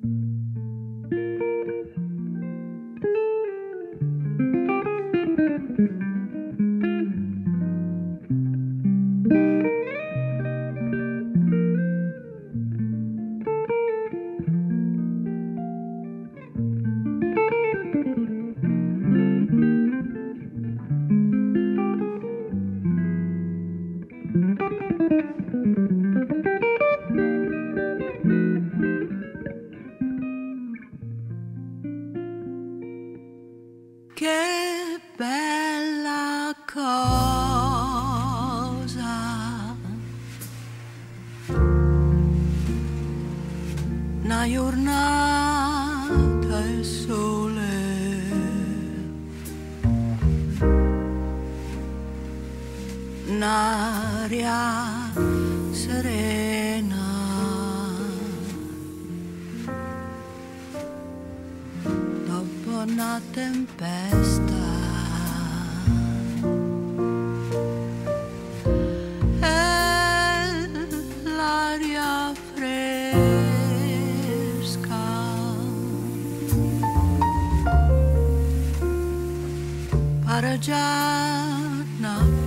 Mm-hmm. Che bella cosa. Una giornata e sole. Un'aria serena. una tempesta. El área fresca. Para ya no.